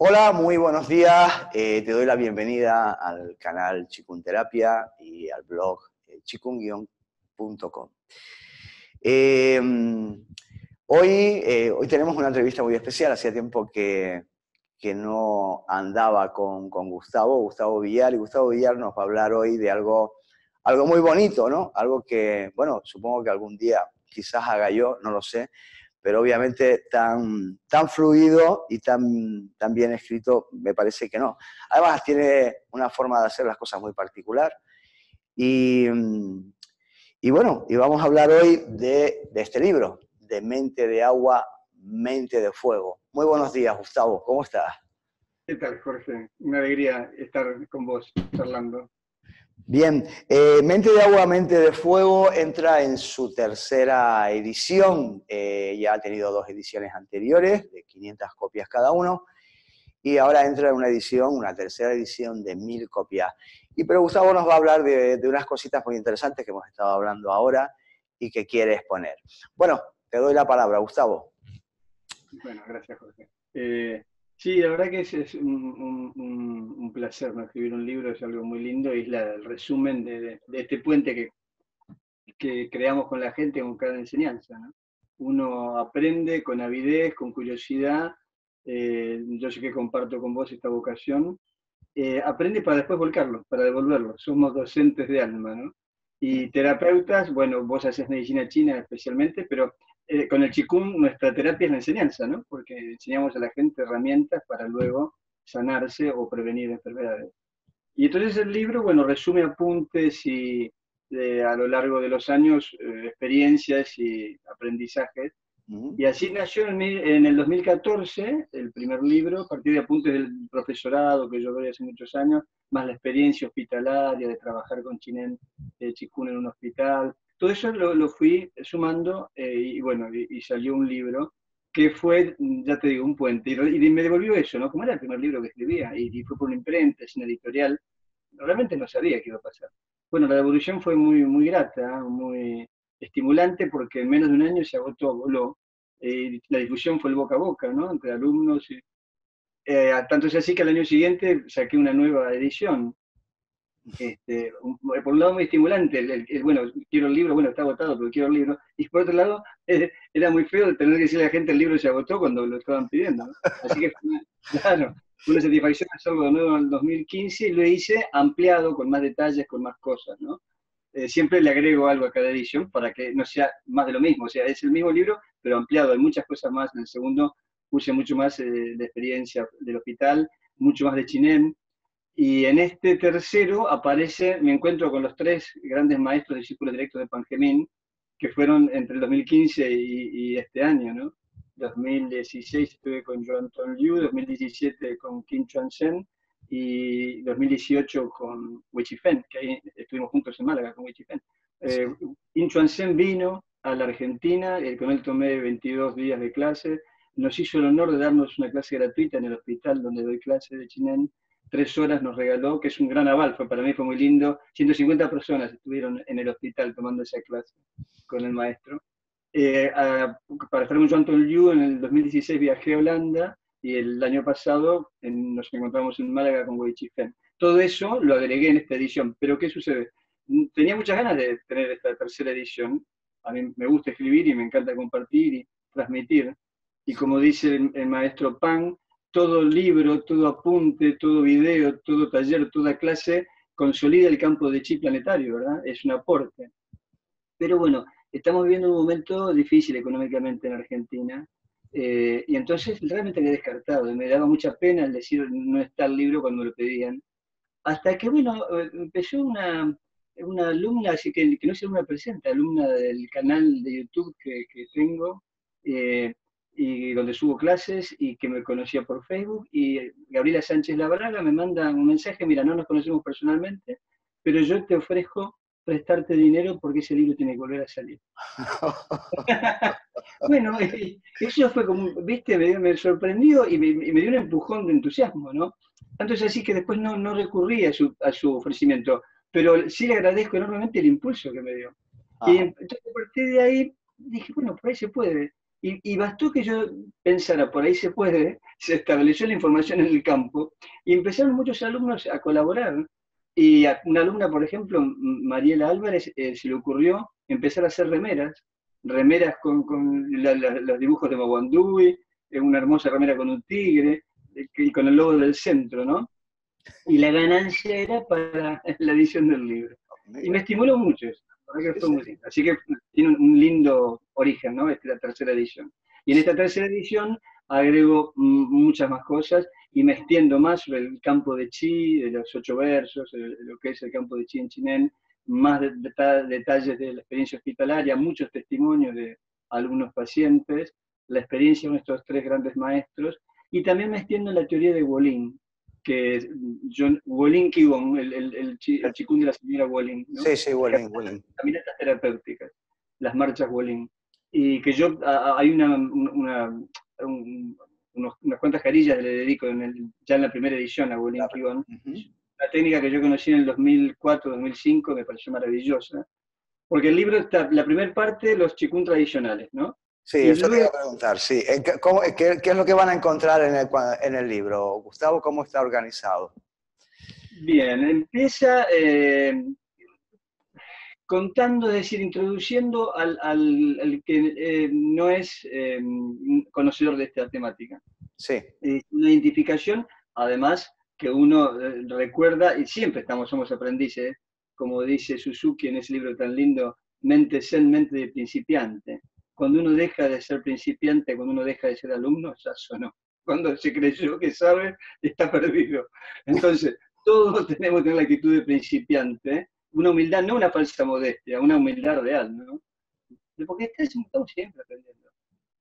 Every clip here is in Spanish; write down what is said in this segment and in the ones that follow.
Hola, muy buenos días. Eh, te doy la bienvenida al canal Chikun-Terapia y al blog eh, chikun-com. Eh, hoy, hoy tenemos una entrevista muy especial. Hacía tiempo que, que no andaba con, con, Gustavo, Gustavo Villar, y Gustavo Villar nos va a hablar hoy de algo, algo muy bonito, ¿no? Algo que, bueno, supongo que algún día quizás haga yo, no lo sé, pero obviamente tan, tan fluido y tan, tan bien escrito me parece que no. Además tiene una forma de hacer las cosas muy particular. Y, y bueno, y vamos a hablar hoy de, de este libro, de Mente de Agua, Mente de Fuego. Muy buenos días, Gustavo, ¿cómo estás? ¿Qué tal, Jorge? Una alegría estar con vos charlando. Bien, eh, Mente de Agua, Mente de Fuego entra en su tercera edición. Eh, ya ha tenido dos ediciones anteriores, de 500 copias cada uno, y ahora entra en una edición, una tercera edición de 1000 copias. Y pero Gustavo nos va a hablar de, unas cositas muy interesantes que hemos estado hablando ahora y que quiere exponer. Bueno, te doy la palabra, Gustavo. Bueno, gracias, Jorge. Eh, Sí, la verdad que es, un, placer ¿no? escribir un libro, es algo muy lindo y es el resumen de, este puente que, creamos con la gente con cada enseñanza. Uno aprende con avidez, con curiosidad, eh, yo sé que comparto con vos esta vocación, eh, aprende para después volcarlo, para devolverlo. Somos docentes de alma, ¿no? Y terapeutas, bueno, vos haces medicina china especialmente, pero eh, con el chikung nuestra terapia es la enseñanza, ¿no? Porque enseñamos a la gente herramientas para luego sanarse o prevenir enfermedades. Y entonces el libro, bueno, resume apuntes y a lo largo de los años eh, experiencias y aprendizajes. Y así nació en, en, el 2014 el primer libro, a partir de apuntes del profesorado que yo doy hace muchos años, más la experiencia hospitalaria de trabajar con Chinen de Chikun en un hospital, todo eso lo, fui sumando eh, y bueno, y, salió un libro que fue, ya te digo, un puente. Y, me devolvió eso, ¿no? Como era el primer libro que escribía y, fue por una imprenta, sin editorial, realmente no sabía qué iba a pasar. Bueno, la devolución fue muy, muy grata, muy estimulante porque en menos de un año se agotó, voló. Eh, la difusión fue el boca a boca, ¿no? Entre alumnos. Y, eh, tanto es así que al año siguiente saqué una nueva edición este, por un lado muy estimulante, el, bueno, quiero el libro, bueno, está agotado, pero quiero el libro, y por otro lado, era muy feo tener que decirle a la gente el libro se agotó cuando lo estaban pidiendo, Así que, claro, una satisfacción hacerlo de nuevo en el 2015 y lo hice ampliado, con más detalles, con más cosas, ¿no? Eh, siempre le agrego algo a cada edición para que no sea más de lo mismo, o sea, es el mismo libro, pero ampliado, hay muchas cosas más, en el segundo puse mucho más eh, de experiencia del hospital, mucho más de Chinem, y en este tercero aparece, me encuentro con los tres grandes maestros del Círculo Directo de Pangemín, que fueron entre el 2015 y, este año, ¿no? 2016 estuve con Joan Ton Liu, 2017 con Kim Chuan Sen y 2018 con Wei Fen, que ahí estuvimos juntos en Málaga con Wei Fen. Eh, Kim Chuan Sen vino a la Argentina, eh, con él tomé 22 días de clase, nos hizo el honor de darnos una clase gratuita en el hospital donde doy clase de Chinen tres horas nos regaló, que es un gran aval, fue, para mí fue muy lindo. 150 personas estuvieron en el hospital tomando esa clase con el maestro. Eh, para estar con Joan Liu, en el 2016 viajé a Holanda y el año pasado nos encontramos en Málaga con Wei Fen. Todo eso lo agregué en esta edición, pero ¿qué sucede? Tenía muchas ganas de tener esta tercera edición. A mí me gusta escribir y me encanta compartir y transmitir. Y como dice el, maestro Pan, todo libro, todo apunte, todo video, todo taller, toda clase consolida el campo de chi planetario, ¿verdad? Es un aporte. Pero bueno, estamos viviendo un momento difícil económicamente en Argentina, eh, y entonces realmente he descartado, me daba mucha pena el decir no está el libro cuando lo pedían. Hasta que, bueno, empezó una, una alumna, así que, que no es una presente, alumna del canal de YouTube que, que tengo, eh, y donde subo clases y que me conocía por Facebook y Gabriela Sánchez Labraga me manda un mensaje, mira, no nos conocemos personalmente, pero yo te ofrezco prestarte dinero porque ese libro tiene que volver a salir. bueno, eso fue como, viste, me, sorprendió y me, dio un empujón de entusiasmo, ¿no? Tanto es así que después no, no recurrí a su, a su ofrecimiento, pero sí le agradezco enormemente el impulso que me dio. Y entonces a partir de ahí dije, bueno, por ahí se puede Y, bastó que yo pensara, por ahí se puede, se estableció la información en el campo y empezaron muchos alumnos a colaborar. Y a una alumna, por ejemplo, Mariela Álvarez, eh, se le ocurrió empezar a hacer remeras, remeras con, los dibujos de Mabandui, eh, una hermosa remera con un tigre eh, y con el logo del centro, ¿no? Y la ganancia era para la edición del libro. Y me estimuló mucho eso. Así que tiene un, lindo origen, ¿no? Esta es la tercera edición. Y en esta tercera edición agrego muchas más cosas y me extiendo más sobre el campo de Chi, de los ocho versos, lo que es el campo de Chi en Chinén, más detalles de la experiencia hospitalaria, muchos testimonios de algunos pacientes, la experiencia de nuestros tres grandes maestros, y también me extiendo en la teoría de Wolin, que John, Wolin Kibon, el, el, el, chikun de la señora Wolin. ¿no? Sí, sí, Wolin. Caminatas terapéuticas, las marchas Wolin. Y que yo, hay una, una, unas cuantas carillas le dedico en el, ya en la primera edición a Wolin Kibon. La técnica que yo conocí en el 2004, 2005 me pareció maravillosa. Porque el libro está, la primera parte, los chikun tradicionales, ¿no? Sí, eso te iba a preguntar, sí. qué, es lo que van a encontrar en el, en el, libro? Gustavo, ¿cómo está organizado? Bien, empieza eh, contando, es decir, introduciendo al, que eh, no es eh, conocedor de esta temática. Sí. una identificación, además, que uno recuerda, y siempre estamos, somos aprendices, como dice Suzuki en ese libro tan lindo, mente zen, mente de principiante cuando uno deja de ser principiante, cuando uno deja de ser alumno, ya sonó. Cuando se creyó que sabe, está perdido. Entonces, todos tenemos que tener la actitud de principiante, una humildad, no una falsa modestia, una humildad real, ¿no? Porque estamos siempre aprendiendo.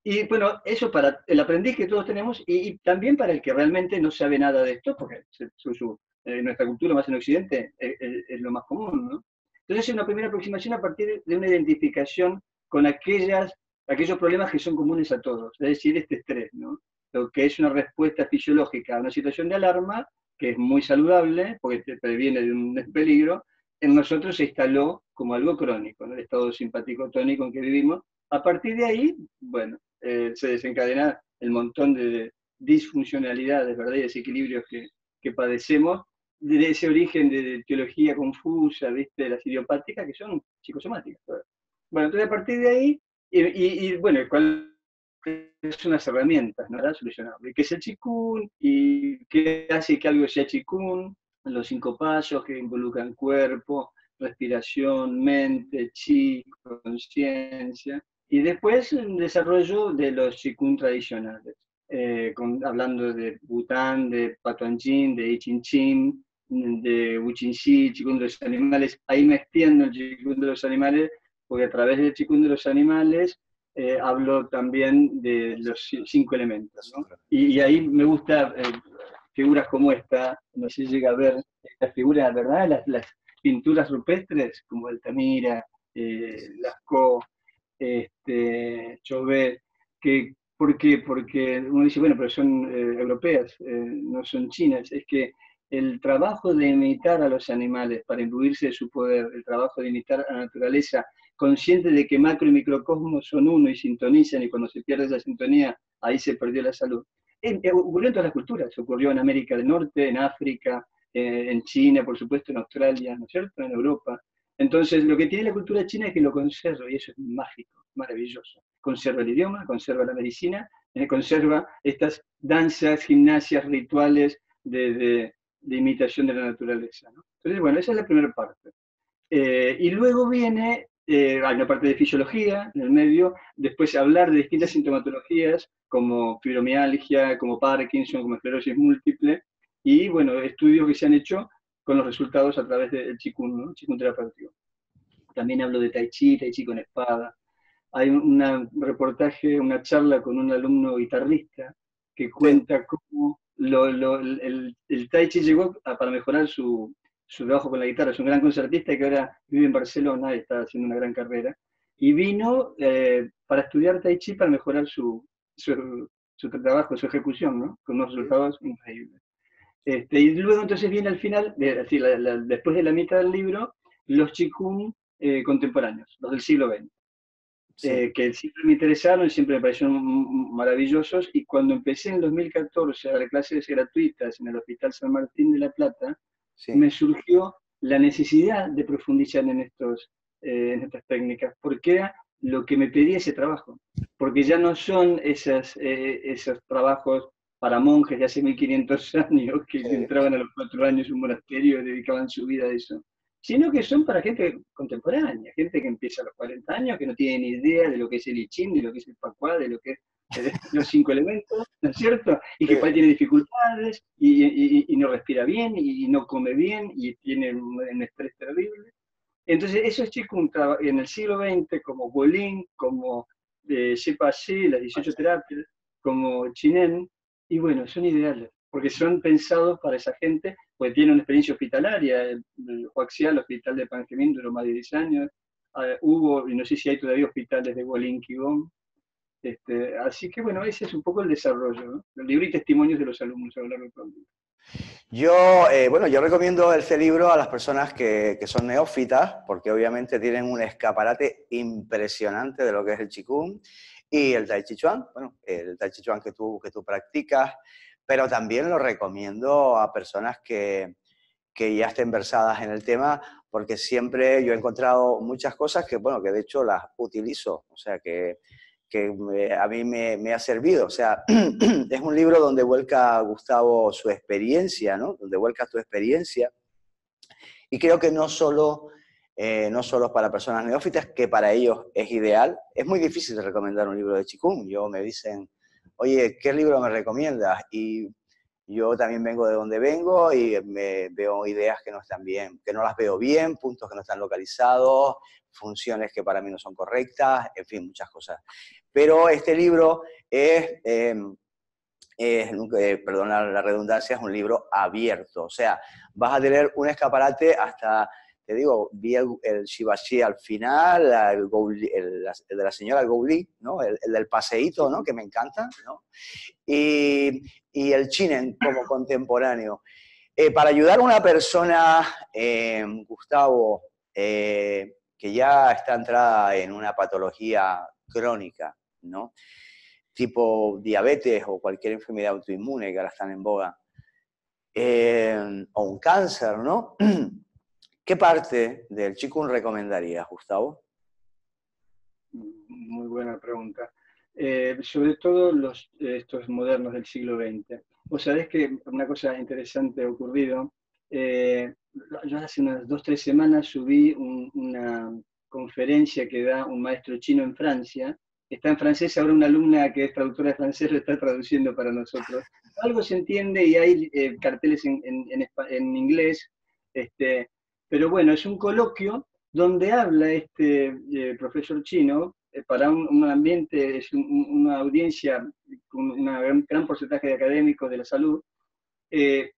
Y bueno, eso para el aprendiz que todos tenemos y, también para el que realmente no sabe nada de esto, porque su, eh, nuestra cultura más en Occidente es, es, lo más común, ¿no? Entonces es una primera aproximación a partir de una identificación con aquellas aquellos problemas que son comunes a todos, es decir, este estrés, ¿no? Lo que es una respuesta fisiológica a una situación de alarma, que es muy saludable, porque previene de un peligro, en nosotros se instaló como algo crónico, ¿no? el estado simpático tónico en que vivimos. A partir de ahí, bueno, eh, se desencadena el montón de disfuncionalidades, ¿verdad? y desequilibrios que, padecemos, de ese origen de teología confusa, ¿viste? de las idiopáticas, que son psicosomáticas. Bueno, entonces a partir de ahí y, bueno, ¿cuáles son las herramientas ¿no? solucionables? ¿Qué es el chikun? ¿Y qué hace que algo sea chikun? Los cinco pasos que involucran cuerpo, respiración, mente, chi, conciencia. Y después el desarrollo de los chikun tradicionales, eh, hablando de Bután, de Patuanjin, de Ichinchin, de Uchinxi, chikun de los animales. Ahí me extiendo el chikun de los animales porque a través del chikun de los animales eh, hablo también de los cinco elementos. Y, ahí me gusta eh, figuras como esta, no sé si llega a ver estas figuras, ¿verdad? Las, las pinturas rupestres como Altamira, eh, Lascaux, este, Chauvet, que ¿Por qué? Porque uno dice, bueno, pero son eh, europeas, no son chinas. Es que el trabajo de imitar a los animales para imbuirse de su poder, el trabajo de imitar a la naturaleza consciente de que macro y microcosmos son uno y sintonizan y cuando se pierde esa sintonía, ahí se perdió la salud. Eh, ocurrió en todas las culturas, ocurrió en América del Norte, en África, eh, en China, por supuesto, en Australia, ¿no es cierto?, en Europa. Entonces, lo que tiene la cultura china es que lo conserva y eso es mágico, maravilloso. Conserva el idioma, conserva la medicina, eh, conserva estas danzas, gimnasias, rituales de, imitación de la naturaleza. Entonces, bueno, esa es la primera parte. y luego viene eh, hay una parte de fisiología en el medio, después hablar de distintas sintomatologías como fibromialgia, como Parkinson, como esclerosis múltiple, y bueno, estudios que se han hecho con los resultados a través del Qigong, ¿no? Qigong terapéutico. También hablo de Tai Chi, Tai Chi con espada. Hay un reportaje, una charla con un alumno guitarrista que cuenta cómo el, el, Tai Chi llegó para mejorar su, su trabajo con la guitarra, es un gran concertista que ahora vive en Barcelona y está haciendo una gran carrera. Y vino eh, para estudiar Tai Chi para mejorar su, su, trabajo, su ejecución, ¿no? con unos resultados increíbles. Este, y luego entonces viene al final, después de la mitad del libro, los Qigong eh, contemporáneos, los del siglo XX. eh, que siempre me interesaron, siempre me parecieron maravillosos, y cuando empecé en 2014 a dar clases gratuitas en el Hospital San Martín de la Plata, me surgió la necesidad de profundizar en, estos, eh, en estas técnicas, porque era lo que me pedía ese trabajo, porque ya no son esas, eh, esos trabajos para monjes de hace 1500 años que entraban a los cuatro años en un monasterio y dedicaban su vida a eso, sino que son para gente contemporánea, gente que empieza a los 40 años, que no tiene ni idea de lo que es el I de lo que es el Pacuá, de lo que es los cinco elementos, ¿no es cierto? Y que tiene dificultades y, no respira bien y no come bien y tiene un, estrés terrible. Entonces, esos chicos en el siglo XX, como Bolin, como eh, las 18 terapias, como Chinen, y bueno, son ideales, porque son pensados para esa gente, porque tienen una experiencia hospitalaria. El, el el hospital de Pangemín, duró más de 10 años. Ah, hubo, y no sé si hay todavía hospitales de Bolín, Kibón. Este, así que bueno, ese es un poco el desarrollo, ¿no? el libro y testimonios de los alumnos a lo largo del Yo, eh, bueno, yo recomiendo este libro a las personas que, que, son neófitas, porque obviamente tienen un escaparate impresionante de lo que es el Qigong y el Tai Chi Chuan, bueno, el Tai Chi Chuan que tú, que tú practicas, pero también lo recomiendo a personas que, que ya estén versadas en el tema, porque siempre yo he encontrado muchas cosas que, bueno, que de hecho las utilizo, o sea, que, que a mí me, me, ha servido. O sea, es un libro donde vuelca Gustavo su experiencia, ¿no? Donde vuelca tu experiencia. Y creo que no solo eh, no solo para personas neófitas, que para ellos es ideal. Es muy difícil recomendar un libro de Chikung. Yo me dicen, oye, ¿qué libro me recomiendas? Y yo también vengo de donde vengo y me veo ideas que no están bien, que no las veo bien, puntos que no están localizados, funciones que para mí no son correctas, en fin, muchas cosas. Pero este libro es, es eh, perdona la redundancia, es un libro abierto. O sea, vas a tener un escaparate hasta te digo, vi el, Shibashi al final, el, de la señora Gouli, ¿no? El, del paseíto, ¿no? Que me encanta, ¿no? Y, y el Chinen como contemporáneo. Eh, para ayudar a una persona, eh, Gustavo, eh, que ya está entrada en una patología crónica, ¿no? Tipo diabetes o cualquier enfermedad autoinmune que ahora están en boga, o un cáncer, ¿no? ¿Qué parte del Qigong recomendarías, Gustavo? Muy buena pregunta. Eh, sobre todo los, estos modernos del siglo XX. Vos sabés que una cosa interesante ha ocurrido. Eh, yo hace unas dos, tres semanas subí una conferencia que da un maestro chino en Francia. Está en francés, ahora una alumna que es traductora de francés lo está traduciendo para nosotros. Algo se entiende y hay eh, carteles en, en, inglés. Este, pero bueno, es un coloquio donde habla este eh, profesor chino eh, para un, ambiente, es una audiencia con un gran, porcentaje de académicos de la salud, eh,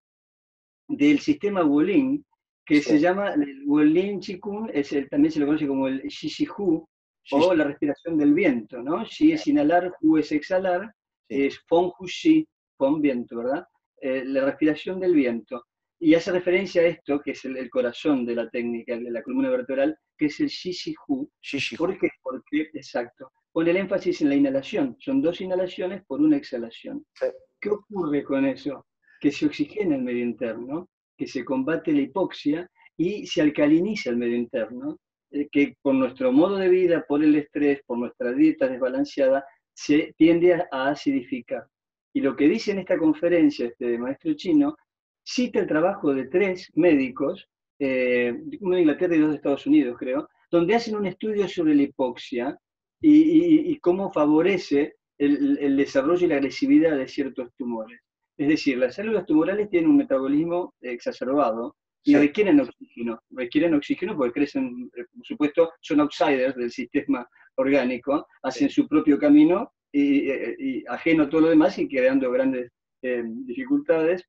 del sistema Wolin, que se llama el Wolin Chikun, es el, también se lo conoce como el Shishihu, o la respiración del viento, ¿no? Shi es inhalar, Hu es exhalar, es Fong Hu Shi, Fong viento, ¿verdad? la respiración del viento. Y hace referencia a esto, que es el, corazón de la técnica, de la columna vertebral, que es el Shishihu. ¿Por qué? Porque, exacto, pone el énfasis en la inhalación. Son dos inhalaciones por una exhalación. ¿Qué ocurre con eso? Que se oxigena el medio interno, que se combate la hipoxia y se alcaliniza el medio interno, eh, que por nuestro modo de vida, por el estrés, por nuestra dieta desbalanceada, se tiende a acidificar. Y lo que dice en esta conferencia este maestro chino cita el trabajo de tres médicos, eh, uno de Inglaterra y dos de Estados Unidos, creo, donde hacen un estudio sobre la hipoxia y, cómo favorece el, desarrollo y la agresividad de ciertos tumores. Es decir, las células tumorales tienen un metabolismo exacerbado y requieren oxígeno. Requieren oxígeno porque crecen, eh, por supuesto, son outsiders del sistema orgánico, hacen su propio camino y, y, ajeno a todo lo demás y creando grandes eh, dificultades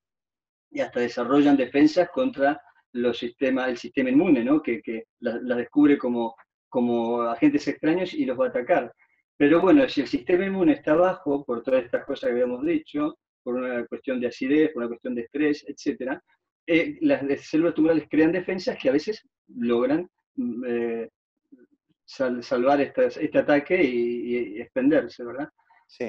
y hasta desarrollan defensas contra los sistemas, el sistema inmune, ¿no? que, que las la descubre como, como agentes extraños y los va a atacar. Pero bueno, si el sistema inmune está bajo, por todas estas cosas que habíamos dicho, por una cuestión de acidez, por una cuestión de estrés, etc., eh, las células tumorales crean defensas que a veces logran mm, eh, salvar este ataque y, expenderse, ¿verdad?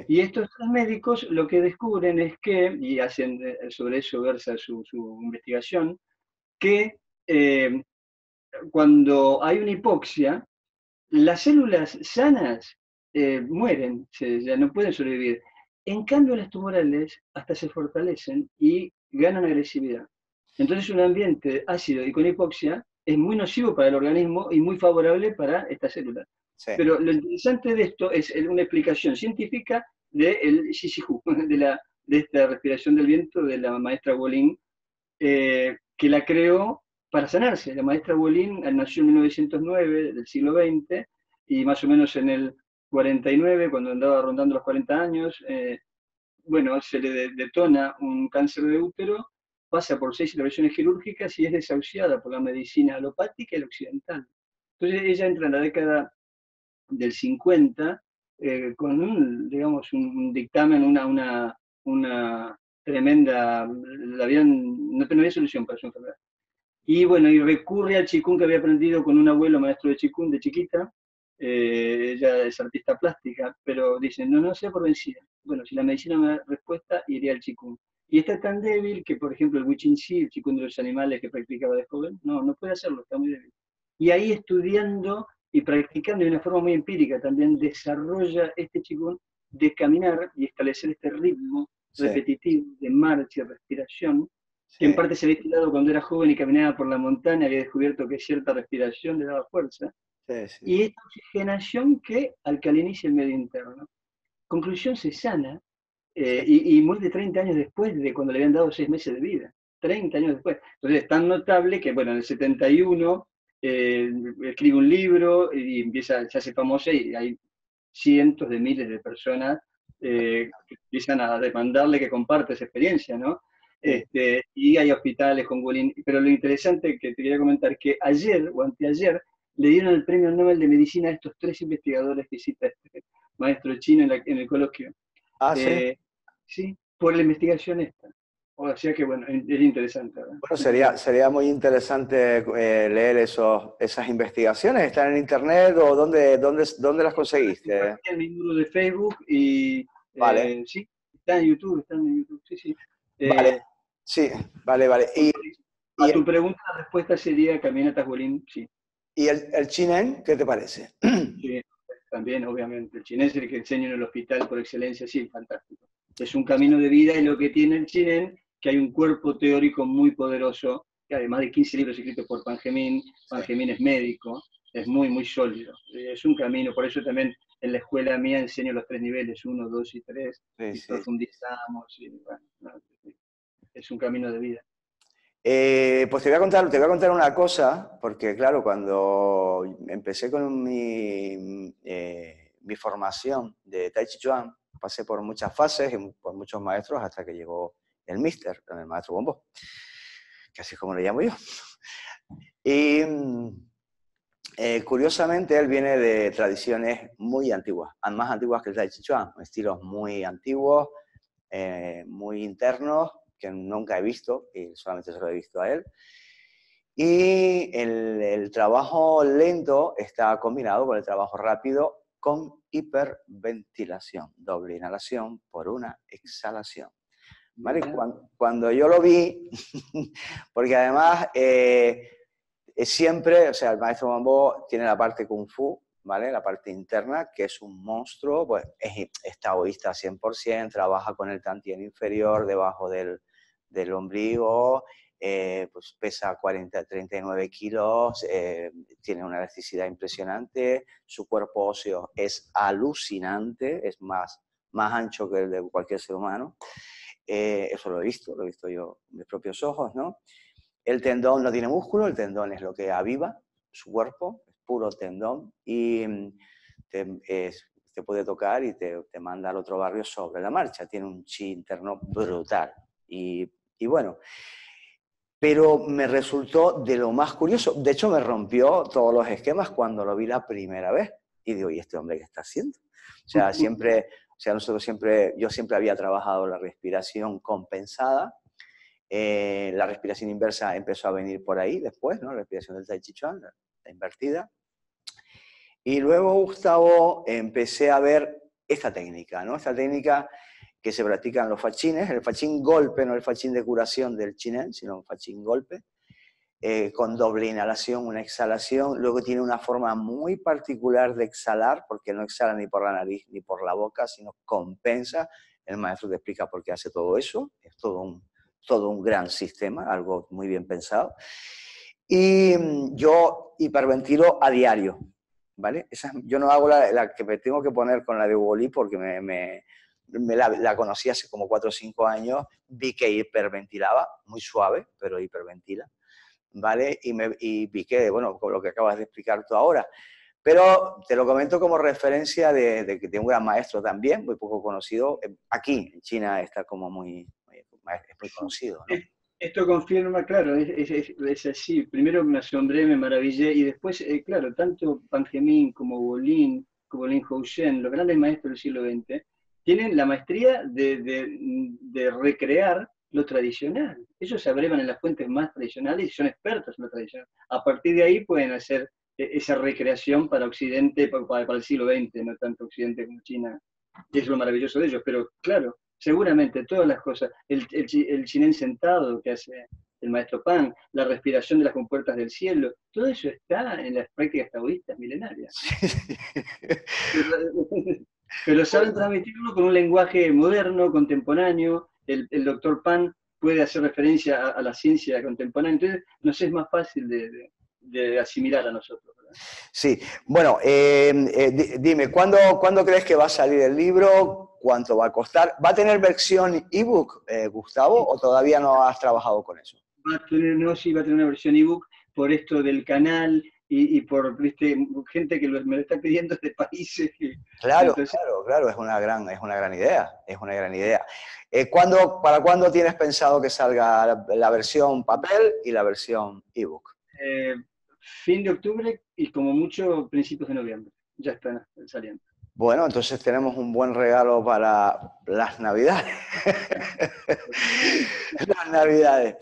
Y estos tres médicos lo que descubren es que, y hacen eh, sobre eso versa su, investigación, que eh, cuando hay una hipoxia, las células sanas eh, mueren, ya no pueden sobrevivir. En cambio, las tumorales hasta se fortalecen y ganan agresividad. Entonces, un ambiente ácido y con hipoxia es muy nocivo para el organismo y muy favorable para estas células. Pero lo interesante de esto es una explicación científica de, de, la, de esta respiración del viento de la maestra Bolin, eh, que la creó para sanarse. La maestra Bolin nació en 1909, del siglo XX, y más o menos en el 49, cuando andaba rondando los 40 años, eh, bueno, se le detona un cáncer de útero, pasa por seis intervenciones quirúrgicas y es desahuciada por la medicina alopática y la occidental. Entonces ella entra en la década del 50 eh, con un, digamos, un dictamen, una, una, una tremenda, la habían, no tenía solución para su enfermedad. Y bueno, y recurre al chikung que había aprendido con un abuelo maestro de chikung de chiquita, eh, ella es artista plástica, pero dice, no, no sea por vencida. Bueno, si la medicina me da respuesta, iría al chikung. Y está tan débil que, por ejemplo, el Wichin el chikung de los animales que practicaba de joven, no, no puede hacerlo, está muy débil. Y ahí estudiando y practicando de una forma muy empírica también desarrolla este chikung de caminar y establecer este ritmo repetitivo de marcha y respiración, que en parte se había estudiado cuando era joven y caminaba por la montaña, había descubierto que cierta respiración le daba fuerza, y esta oxigenación que alcaliniza el medio interno. Conclusión, se sana, eh, y, y muere 30 años después de cuando le habían dado 6 meses de vida. 30 años después. Entonces es tan notable que, bueno, en el 71 eh, escribe un libro y empieza, se hace famosa y hay cientos de miles de personas eh, que empiezan a demandarle que comparte esa experiencia, ¿no? Este, y hay hospitales con bullying, pero lo interesante que te quería comentar es que ayer o anteayer le dieron el premio Nobel de Medicina a estos tres investigadores que cita este maestro chino en, el coloquio. Ah, sí. Eh, sí, por la investigación esta. O sea que, bueno, es interesante. Bueno, sería, sería muy interesante eh, leer esos, esas investigaciones. ¿Están en internet o dónde, dónde, dónde las conseguiste? En mi muro de Facebook y... Vale. Eh, sí, está en YouTube, está en YouTube, sí, sí. Eh, vale, sí, vale, vale. Y, a tu pregunta, la respuesta sería Caminatas Bolín, sí. ¿Y el, el chinen, qué te parece? Sí, también, obviamente. El chinen es el que enseño en el hospital por excelencia, sí, fantástico. Es un camino de vida y lo que tiene el chinen que hay un cuerpo teórico muy poderoso, que además de 15 libros escritos por Pangemín, Pangemín es médico, es muy, muy sólido. Es un camino, por eso también en la escuela mía enseño los tres niveles, uno, dos y tres, y profundizamos, es un camino de vida. Eh, pues te voy, a contar, te voy a contar una cosa, porque claro, cuando empecé con mi, eh, mi formación de Tai Chi Chuan, pasé por muchas fases y por muchos maestros hasta que llegó el mister, el maestro Bombo, que así es como le llamo yo. Y eh, curiosamente él viene de tradiciones muy antiguas, más antiguas que el Tai Chi Chuan, estilos muy antiguos, eh, muy internos, que nunca he visto, y solamente se lo he visto a él. Y el, el, trabajo lento está combinado con el trabajo rápido con hiperventilación, doble inhalación por una exhalación. Cuando, yo lo vi, porque además eh, es siempre, o sea, el maestro Mambo tiene la parte kung fu, ¿vale? La parte interna, que es un monstruo, pues es, es taoísta 100%, trabaja con el tantien inferior debajo del, del ombligo, eh, pues pesa 40, 39 kilos, eh, tiene una elasticidad impresionante, su cuerpo óseo es alucinante, es más, más ancho que el de cualquier ser humano. Eh, eso lo he visto, lo he visto yo con mis propios ojos, ¿no? El tendón no tiene músculo, el tendón es lo que aviva su cuerpo, es puro tendón y mm, te, te puede tocar y te, te, manda al otro barrio sobre la marcha. Tiene un chi interno brutal. Y, y bueno, pero me resultó de lo más curioso. De hecho, me rompió todos los esquemas cuando lo vi la primera vez. Y digo, ¿y este hombre qué está haciendo? O sea, siempre sea, nosotros siempre, yo siempre había trabajado la respiración compensada. Eh, la respiración inversa empezó a venir por ahí después, ¿no? La respiración del Tai Chi Chuan, la, invertida. Y luego, Gustavo, empecé a ver esta técnica, ¿no? Esta técnica que se practica en los fachines, el fachín golpe, no el fachín de curación del chinen, sino un fachín golpe, eh, con doble inhalación, una exhalación. Luego tiene una forma muy particular de exhalar, porque no exhala ni por la nariz ni por la boca, sino compensa. El maestro te explica por qué hace todo eso. Es todo un, todo un gran sistema, algo muy bien pensado. Y mm, yo hiperventilo a diario, ¿vale? yo no hago la, que me tengo que poner con la de Wally porque me me la, conocí hace como 4 o 5 años, vi que hiperventilaba, muy suave, pero hiperventila, ¿vale? Y, me, y vi que, bueno, con lo que acabas de explicar tú ahora. Pero te lo comento como referencia de, de tengo un gran maestro también, muy poco conocido. Aquí, en China, está como muy, muy conocido. ¿no? Esto confirma, claro, es, así. Primero me asombré, me maravillé, y después, eh, claro, tanto Pan como Bolin, como Lin Houchen, los grandes maestros del siglo XX, tienen la maestría de, recrear lo tradicional. Ellos se abrevan en las fuentes más tradicionales y son expertos en lo tradicional. A partir de ahí pueden hacer e, esa recreación para Occidente, para, el siglo XX, no tanto Occidente como China. Y es lo maravilloso de ellos. Pero claro, seguramente todas las cosas, el, el, chinén sentado que hace el maestro Pan, la respiración de las compuertas del cielo, todo eso está en las prácticas taoístas milenarias. pero saben transmitirlo con un lenguaje moderno, contemporáneo. El, doctor Pan puede hacer referencia a, la ciencia contemporánea, entonces nos es más fácil de, asimilar a nosotros. Sí, bueno, eh, eh, dime, ¿cuándo, ¿cuándo, crees que va a salir el libro? ¿Cuánto va a costar? ¿Va a tener versión ebook, eh, Gustavo, o todavía no has trabajado con eso? Va a tener, no, sí, va a tener una versión ebook por esto del canal y, por gente que me lo está pidiendo de países. claro, claro, claro, es una gran, es una gran idea, es una gran idea. Eh, ¿Para cuándo tienes pensado que salga la, versión papel y la versión ebook? Eh, fin de octubre y como mucho principios de noviembre, ya están saliendo. Bueno, entonces tenemos un buen regalo para las Navidades. las Navidades.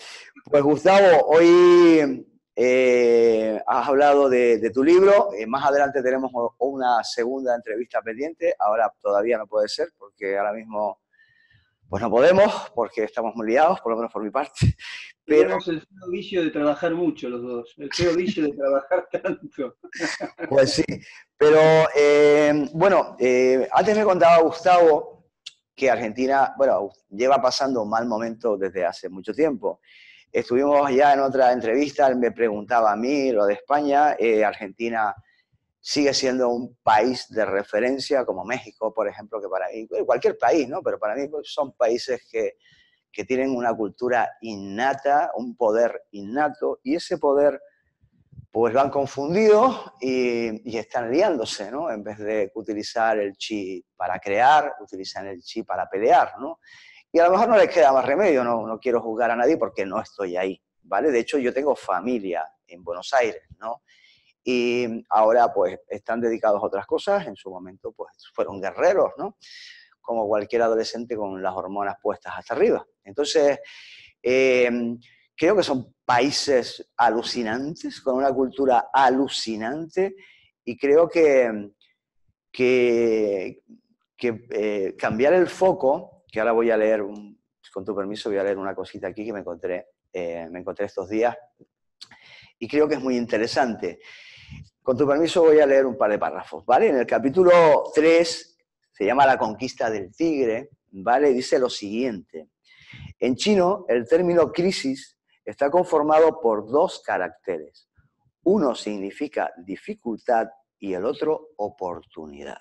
Pues Gustavo, hoy eh, has hablado de, tu libro, eh, más adelante tenemos una segunda entrevista pendiente, ahora todavía no puede ser porque ahora mismo pues no podemos porque estamos muy liados, por lo menos por mi parte. Pero... Tenemos el feo vicio de trabajar mucho los dos, el feo vicio de trabajar tanto. Pues sí, pero eh, bueno, antes me contaba Gustavo que Argentina, bueno, lleva pasando un mal momento desde hace mucho tiempo. Estuvimos ya en otra entrevista, él me preguntaba a mí lo de España, eh, Argentina sigue siendo un país de referencia, como México, por ejemplo, que para cualquier país, ¿no? Pero para mí pues, son países que, que tienen una cultura innata, un poder innato, y ese poder pues lo han confundido y, y, están liándose, ¿no? En vez de utilizar el chi para crear, utilizan el chi para pelear, ¿no? Y a lo mejor no les queda más remedio, no, no quiero juzgar a nadie porque no estoy ahí, ¿vale? De hecho, yo tengo familia en Buenos Aires, ¿no? Y ahora pues están dedicados a otras cosas, en su momento pues fueron guerreros, ¿no? Como cualquier adolescente con las hormonas puestas hasta arriba. Entonces, em, creo que son países alucinantes, con una cultura alucinante, y creo que, que, que eh, cambiar el foco que ahora voy a leer, con tu permiso, voy a leer una cosita aquí que me encontré, eh, me encontré estos días y creo que es muy interesante. Con tu permiso voy a leer un par de párrafos, ¿vale? En el capítulo 3 se llama La conquista del tigre, ¿vale? Dice lo siguiente. En chino, el término crisis está conformado por dos caracteres. Uno significa dificultad y el otro oportunidad.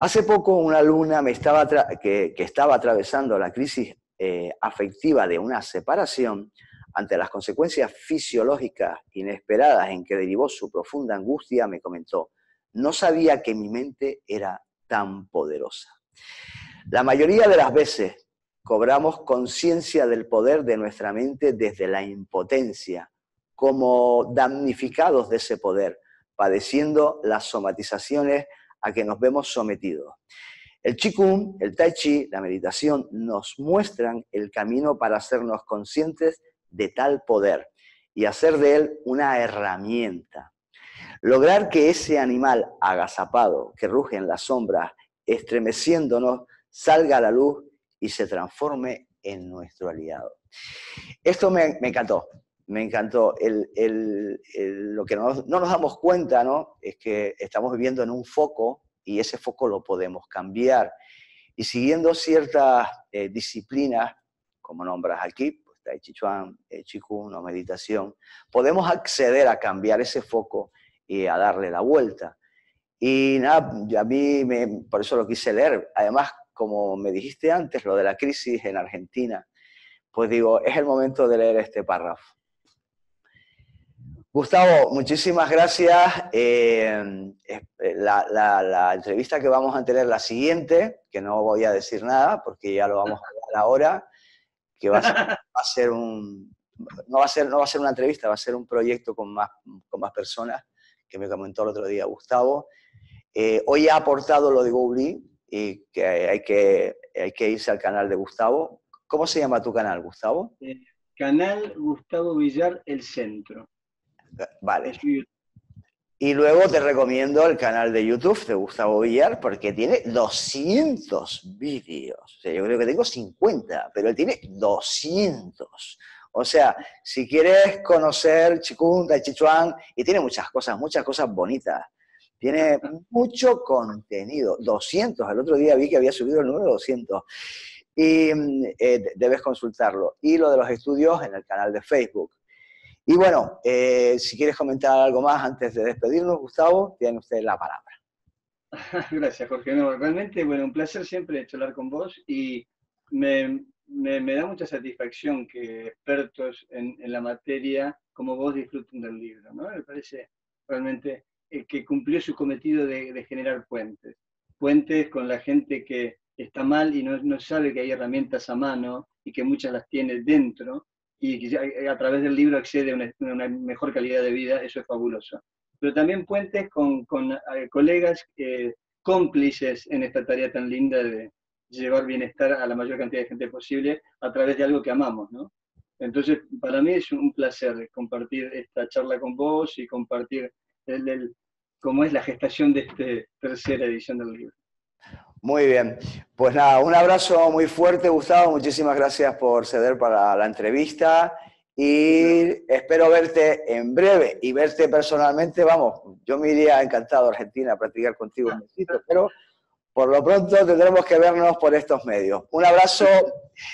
Hace poco una alumna me estaba que, estaba atravesando la crisis eh, afectiva de una separación ante las consecuencias fisiológicas inesperadas en que derivó su profunda angustia, me comentó, no sabía que mi mente era tan poderosa. La mayoría de las veces cobramos conciencia del poder de nuestra mente desde la impotencia, como damnificados de ese poder, padeciendo las somatizaciones a que nos vemos sometidos. El Qigong, el Tai Chi, la meditación nos muestran el camino para hacernos conscientes de tal poder y hacer de él una herramienta. Lograr que ese animal agazapado que ruge en las sombras, estremeciéndonos, salga a la luz y se transforme en nuestro aliado. Esto me, encantó, me encantó. lo que no, nos damos cuenta ¿no? es que estamos viviendo en un foco y ese foco lo podemos cambiar. Y siguiendo ciertas eh, disciplinas, como nombras aquí, pues, Tai Chi Chuan, eh, o meditación, podemos acceder a cambiar ese foco y a darle la vuelta. Y nada, a mí me, por eso lo quise leer. Además, como me dijiste antes, lo de la crisis en Argentina, pues digo, es el momento de leer este párrafo. Gustavo, muchísimas gracias. Eh, la, entrevista que vamos a tener, la siguiente, que no voy a decir nada porque ya lo vamos a hablar ahora, que va a ser, un, no va a ser, no va a ser una entrevista, va a ser un proyecto con más, con más personas, que me comentó el otro día Gustavo. Eh, hoy ha aportado lo de Google y que hay, que hay que irse al canal de Gustavo. ¿Cómo se llama tu canal, Gustavo? Eh, canal Gustavo Villar El Centro. Vale. Y luego te recomiendo el canal de YouTube de Gustavo Villar porque tiene 200 vídeos. O sea, yo creo que tengo 50, pero él tiene 200. O sea, si quieres conocer Chikung, Tai Chichuan, y tiene muchas cosas, muchas cosas bonitas. Tiene mucho contenido. 200. El otro día vi que había subido el número 200. Y eh, debes consultarlo. Y lo de los estudios en el canal de Facebook. Y bueno, eh, si quieres comentar algo más antes de despedirnos, Gustavo, tiene usted la palabra. Gracias, Jorge. No, realmente, bueno, un placer siempre charlar con vos y me, me, da mucha satisfacción que expertos en, en, la materia como vos disfruten del libro, ¿no? Me parece realmente eh, que cumplió su cometido de, de, generar puentes. Puentes con la gente que está mal y no, no sabe que hay herramientas a mano y que muchas las tiene dentro y a través del libro accede a una, mejor calidad de vida, eso es fabuloso. Pero también puentes con, con eh, colegas eh, cómplices en esta tarea tan linda de llevar bienestar a la mayor cantidad de gente posible a través de algo que amamos, ¿no? Entonces, para mí es un placer compartir esta charla con vos y compartir el, cómo es la gestación de esta tercera edición del libro. Muy bien. Pues nada, un abrazo muy fuerte, Gustavo. Muchísimas gracias por ceder para la entrevista y espero verte en breve y verte personalmente. Vamos, yo me iría encantado a Argentina a practicar contigo un besito, pero por lo pronto tendremos que vernos por estos medios. Un abrazo.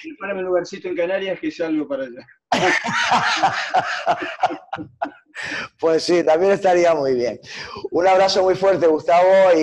Prepárame un lugarcito en Canarias que salgo para allá. pues sí, también estaría muy bien. Un abrazo muy fuerte, Gustavo. Y